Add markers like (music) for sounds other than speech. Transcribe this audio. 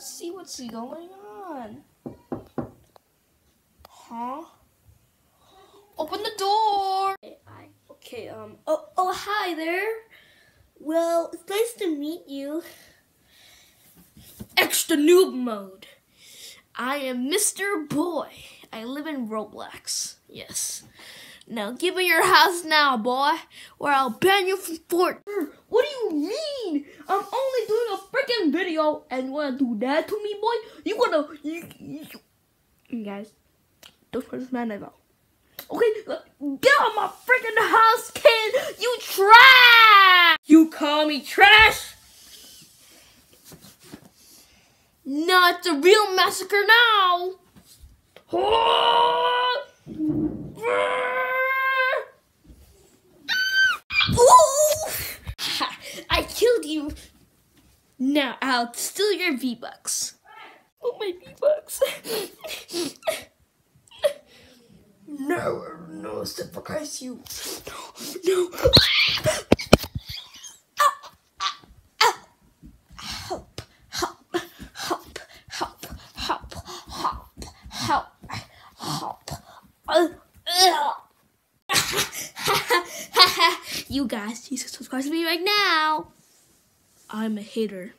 Let's see what's going on. Huh? Open the door. Okay, um, oh, oh, hi there. Well, it's nice to meet you. Extra noob mode. I am Mr. Boy. I live in Roblox. Yes. Now give me your house now, boy, or I'll ban you from Fort. What do you mean? I'm only doing a freaking video, and you wanna do that to me, boy? You wanna you, you guys? Don't push this man out. Okay, uh, get out of my freaking house, kid! You trash! You call me trash? No, it's a real massacre now! I killed you! Now I'll steal your V-Bucks. Oh, my V-Bucks. no, no, sacrifice you. No, no. Help, help, help, help, help, help, help, help. (laughs) You guys, you should subscribe to me right now. I'm a hater.